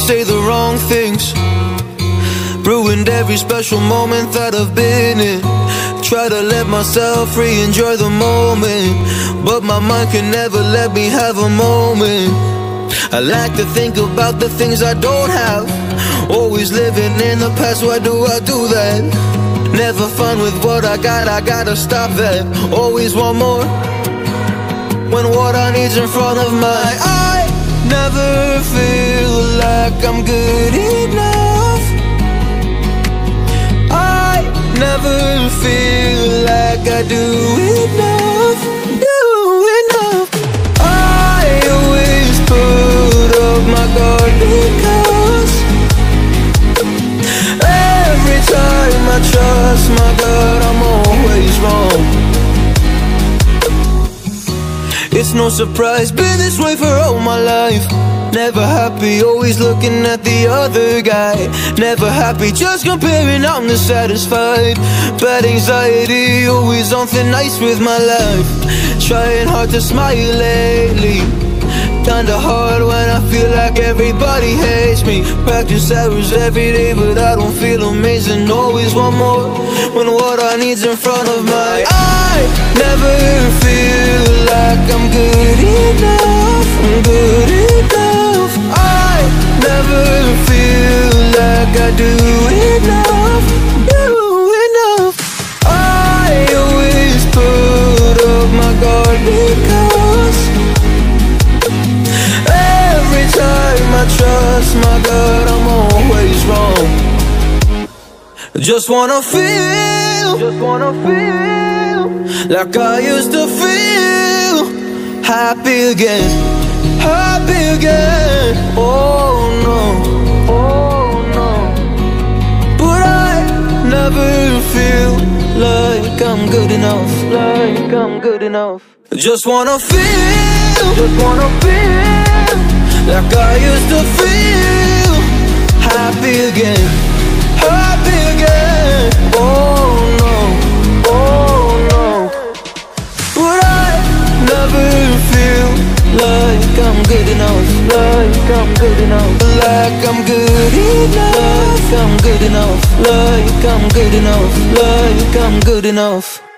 say the wrong things. Ruined every special moment that I've been in. Try to let myself free, enjoy the moment. But my mind can never let me have a moment. I like to think about the things I don't have. Always living in the past, why do I do that? Never fun with what I got, I gotta stop that. Always want more. When what I need's in front of my eye. Never feel I'm good enough. I never feel like I do enough. Do enough. I always put up my guard because every time I trust my gut, I'm always wrong. It's no surprise, been this way for all my life. Never happy, always looking at the other guy. Never happy, just comparing, I'm dissatisfied. Bad anxiety, always on thin ice with my life. Trying hard to smile lately. Kinda hard when I feel like everybody hates me. Practice hours every day, but I don't feel amazing. Always want more when what I need's in front of my eye. Never feel Do enough. Do enough. I always put up my guard because. Every time I trust my gut, I'm always wrong. Just wanna feel, just wanna feel like I used to feel happy again, happy again. Like I'm good enough, like I'm good enough. Just wanna feel, just wanna feel like I used to feel happy again, like I'm good enough, like I'm good enough, like I'm good enough, like I'm good enough, like I'm good enough, like I'm good enough.